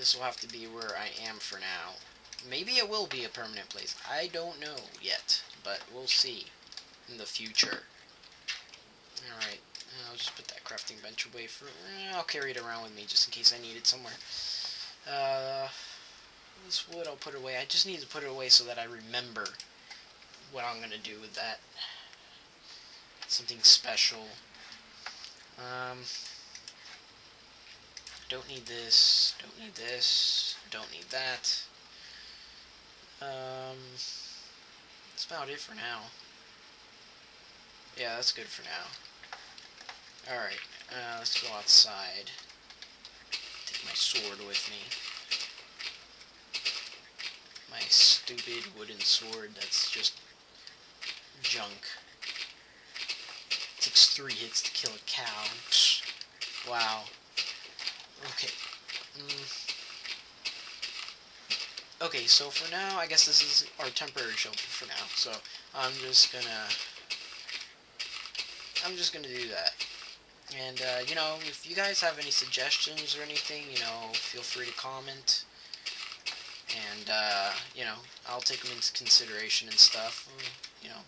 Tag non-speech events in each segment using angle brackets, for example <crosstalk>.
this will have to be where I am for now. Maybe it will be a permanent place. I don't know yet, but we'll see in the future. Alright, I'll just put that crafting bench away for... Eh, I'll carry it around with me just in case I need it somewhere. Uh, this wood I'll put away. I just need to put it away so that I remember what I'm going to do with that. Something special. Um, don't need this, don't need this, don't need that. Um, that's about it for now. Yeah, that's good for now. Alright, uh, let's go outside. Take my sword with me. My stupid wooden sword that's just junk. Takes three hits to kill a cow. Wow. Okay. Mm. Okay, so for now, I guess this is our temporary shelter for now. So I'm just gonna, I'm just gonna do that. And uh, you know, if you guys have any suggestions or anything, you know, feel free to comment. And uh, you know, I'll take them into consideration and stuff. You know,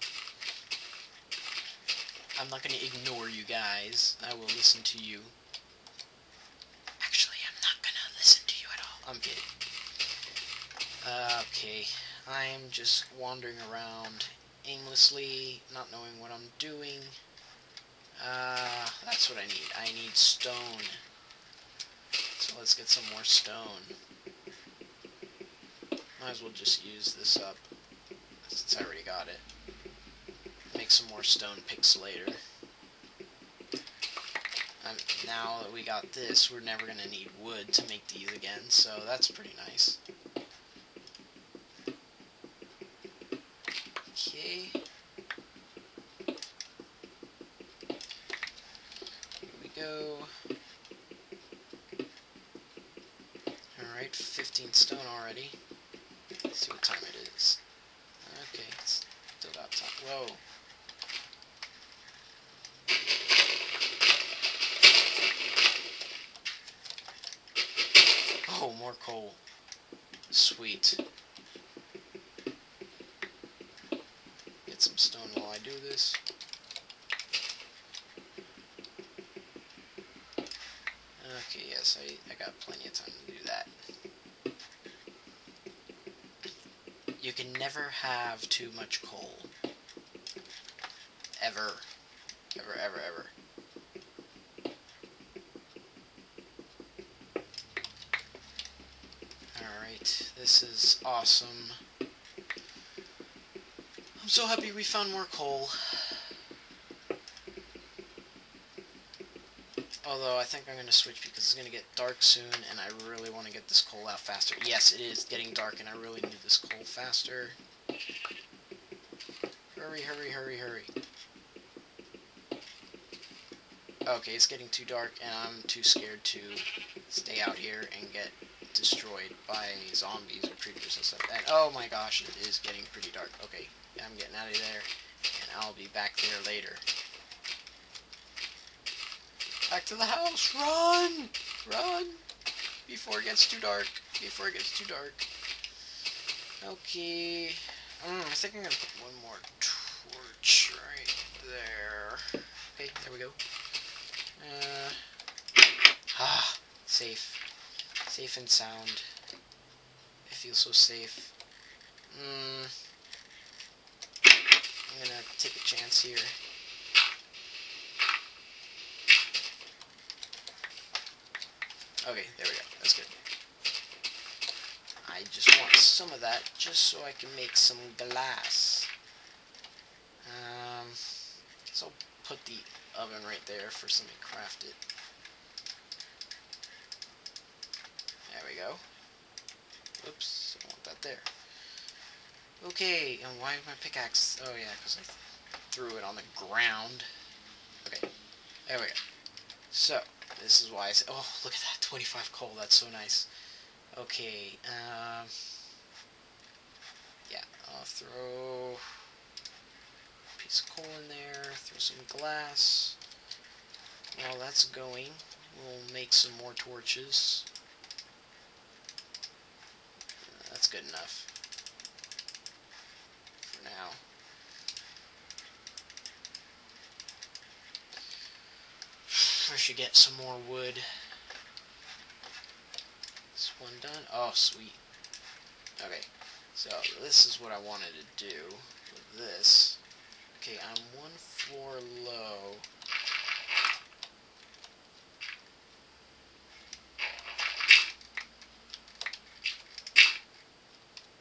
I'm not gonna ignore you guys. I will listen to you. Actually, I'm not gonna listen to you at all. I'm kidding. Uh, okay, I'm just wandering around aimlessly, not knowing what I'm doing. Uh, that's what I need. I need stone. So let's get some more stone. Might as well just use this up, since I already got it. Make some more stone picks later. Um, now that we got this, we're never going to need wood to make these again, so that's pretty nice. Okay. Here we go. Alright, 15 stone already. Let's see what time it is. Okay, it's still about time. Whoa. Oh, more coal. Sweet. Get some stone while I do this. Okay, yes, I, I got plenty of time to do that. You can never have too much coal. Ever. Ever, ever, ever. Alright, this is awesome I'm so happy we found more coal. Although I think I'm going to switch because it's going to get dark soon and I really want to get this coal out faster. Yes, it is getting dark and I really need this coal faster. Hurry, hurry, hurry, hurry. Okay, it's getting too dark and I'm too scared to stay out here and get destroyed by zombies or creatures and stuff. And oh my gosh, it is getting pretty dark. Okay, I'm getting out of there, and I'll be back there later. Back to the house! Run! Run! Before it gets too dark. Before it gets too dark. Okay. Mm, I think I'm to put one more torch right there. Okay, there we go. Uh, ah, safe. Safe and sound. It feels so safe. Hmm. I'm gonna take a chance here. Okay, there we go. That's good. I just want some of that just so I can make some glass. Um, so I'll put the oven right there for something crafted. There we go. Oops, I want that there. Okay, and why my pickaxe? Oh yeah, because I threw it on the ground. Okay, there we go. So, this is why I said, oh, look at that, 25 coal, that's so nice. Okay, um, yeah, I'll throw a piece of coal in there, throw some glass. While that's going, we'll make some more torches. That's good enough. For now. Should get some more wood. This one done. Oh, sweet. Okay, so this is what I wanted to do with this. Okay, I'm one floor low.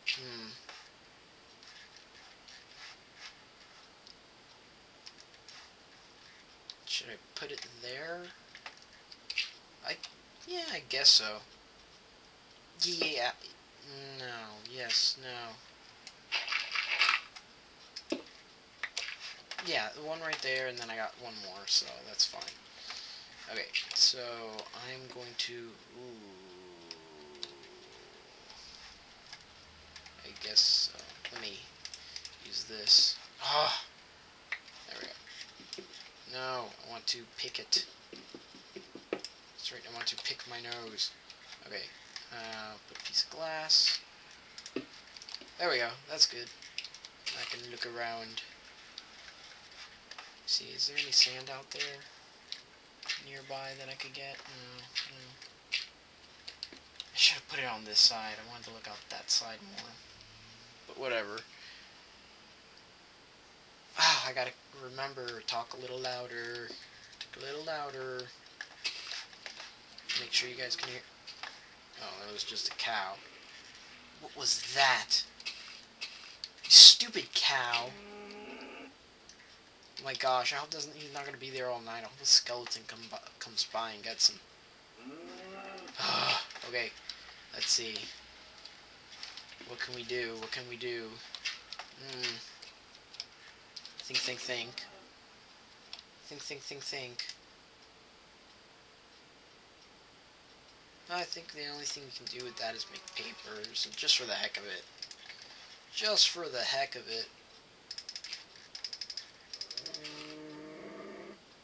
Hmm. Should I put it there? I, yeah, I guess so. Yeah. No. Yes. No. Yeah, the one right there, and then I got one more, so that's fine. Okay, so I'm going to. Ooh, I guess uh, let me use this. Ah, go. No, I want to pick it. That's right. I want to pick my nose. Okay, uh, put a piece of glass. There we go. That's good. I can look around. See, is there any sand out there nearby that I could get? No, no. I should have put it on this side. I wanted to look out that side more. But whatever. Ah, I gotta remember, talk a little louder. Talk a little louder. Make sure you guys can hear. Oh, it was just a cow. What was that? Stupid cow. Oh my gosh, I hope doesn't he's not gonna be there all night. I hope the skeleton come by, comes by and gets him. <sighs> okay, let's see. What can we do? What can we do? Hmm. Think, think, think. Think, think, think, think. I think the only thing we can do with that is make papers, just for the heck of it. Just for the heck of it.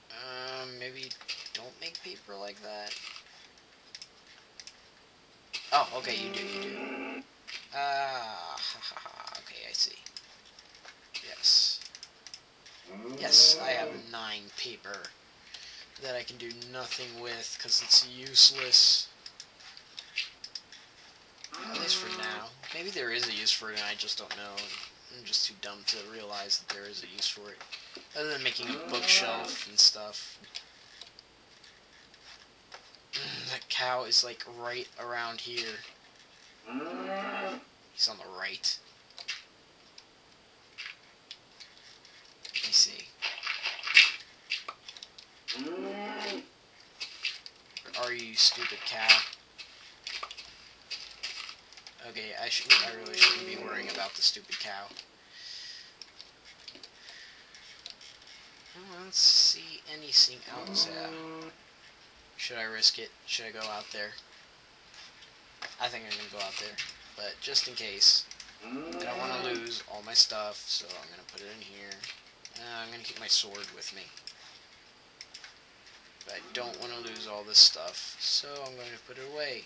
Um, maybe don't make paper like that. Oh, okay, you do, you do. Ah, ha, ha, ha. okay, I see. Yes. Yes, I have nine paper that I can do nothing with because it's useless. At least for now. Maybe there is a use for it and I just don't know. I'm just too dumb to realize that there is a use for it. Other than making a bookshelf and stuff. Mm, that cow is like right around here. He's on the right. Let me see. Are you stupid cow? Okay, I should I really shouldn't be worrying about the stupid cow. I don't see anything else there. Should I risk it? Should I go out there? I think I'm gonna go out there, but just in case. I don't want to lose all my stuff, so I'm gonna put it in here. Uh, I'm gonna keep my sword with me. I don't want to lose all this stuff, so I'm going to put it away.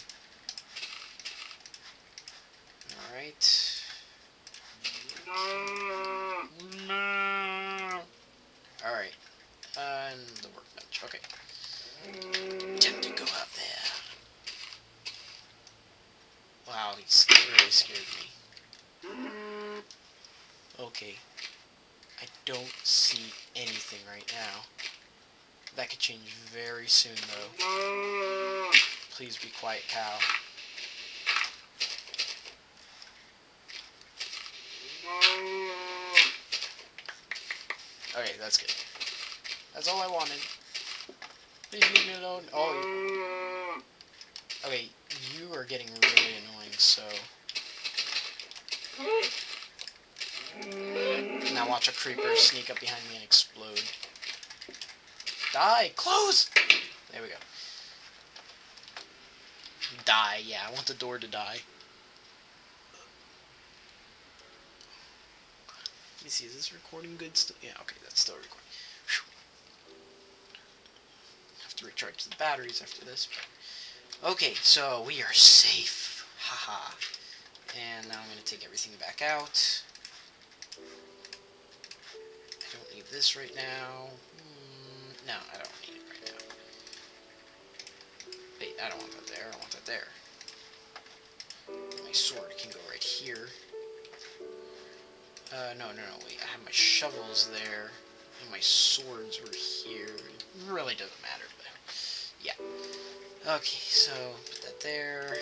Alright. No. No. Alright. And the workbench. Okay. Time to go out there. Wow, he really scared me. Okay. I don't see anything right now. That could change very soon, though. Please be quiet, cow. Okay, that's good. That's all I wanted. Please leave me alone. Oh. Okay, you are getting really annoying, so... Now watch a creeper sneak up behind me and explode. Die! Close! There we go. Die, yeah, I want the door to die. Let me see, is this recording good still? Yeah, okay, that's still recording. Whew. Have to recharge the batteries after this. Okay, so we are safe. Haha. And now I'm going to take everything back out. I don't need this right now. No, I don't need it right now. Wait, I don't want that there. I want that there. My sword can go right here. Uh, no, no, no, wait. I have my shovels there, and my swords were here. It really doesn't matter, but yeah. Okay, so put that there.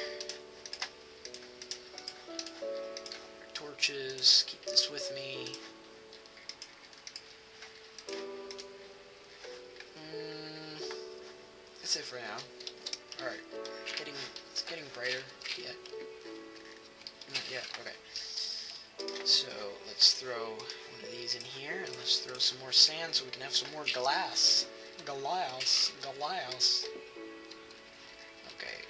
Torches, keep this with me. That's it for now. Alright, it's getting, it's getting brighter. Yeah. Not yet, okay. So, let's throw one of these in here, and let's throw some more sand so we can have some more glass. Glass. Glass. Okay.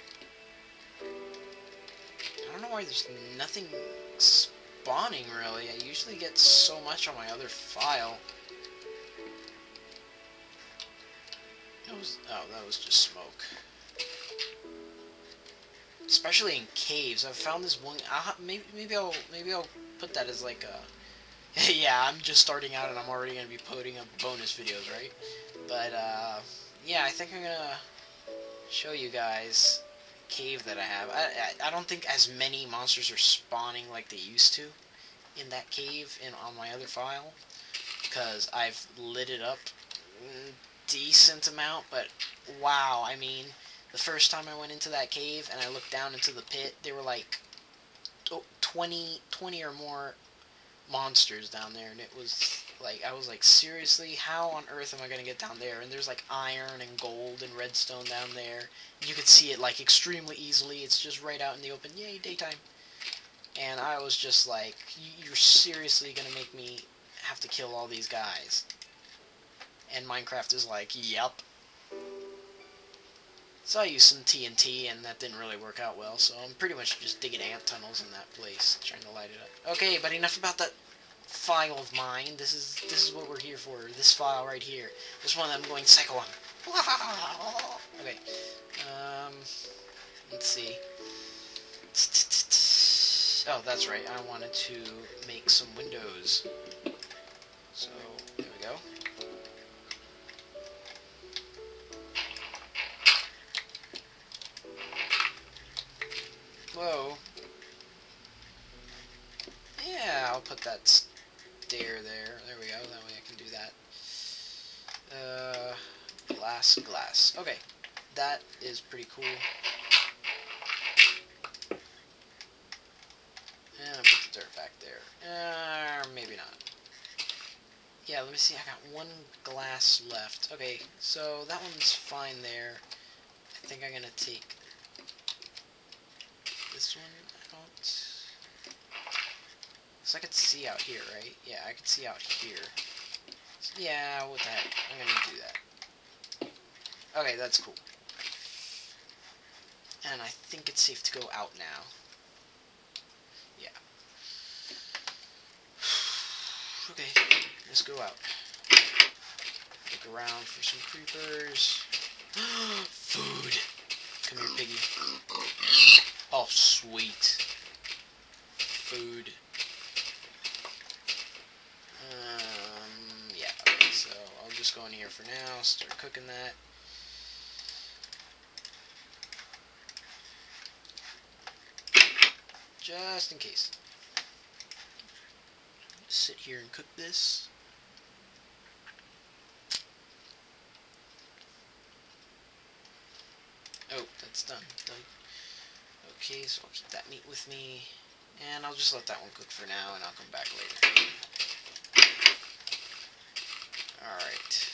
I don't know why there's nothing spawning, really. I usually get so much on my other file. Was, oh, that was just smoke. Especially in caves. I've found this one. I'll, maybe maybe I'll maybe I'll put that as like a. <laughs> yeah, I'm just starting out and I'm already gonna be putting up bonus videos, right? But uh, yeah, I think I'm gonna show you guys cave that I have. I, I I don't think as many monsters are spawning like they used to in that cave and on my other file because I've lit it up decent amount, but wow, I mean, the first time I went into that cave and I looked down into the pit, there were like 20, 20 or more monsters down there, and it was like, I was like, seriously, how on earth am I going to get down there? And there's like iron and gold and redstone down there. You could see it like extremely easily. It's just right out in the open. Yay, daytime. And I was just like, you're seriously going to make me have to kill all these guys. And Minecraft is like, yep. So I used some TNT, and that didn't really work out well, so I'm pretty much just digging ant tunnels in that place, trying to light it up. Okay, but enough about that file of mine. This is this is what we're here for. This file right here. This one I'm going psycho on. <laughs> Okay. Um, let's see. Oh, that's right. I wanted to make some windows. So, there we go. Put that stair there. There we go. That way I can do that. Uh, glass, glass. Okay. That is pretty cool. And I'll put the dirt back there. Uh, maybe not. Yeah, let me see. I got one glass left. Okay, so that one's fine there. I think I'm going to take this one. I. So I could see out here, right? Yeah, I could see out here. So, yeah, the heck. I'm to do that. Okay, that's cool. And I think it's safe to go out now. Yeah. <sighs> Okay, let's go out. Look around for some creepers. <gasps> Food! Come here, piggy. Oh, sweet. Food. Um, yeah, okay, so I'll just go in here for now, start cooking that. Just in case. Sit here and cook this. Oh, that's done. done. Okay, so I'll keep that meat with me. And I'll just let that one cook for now, and I'll come back later. All right.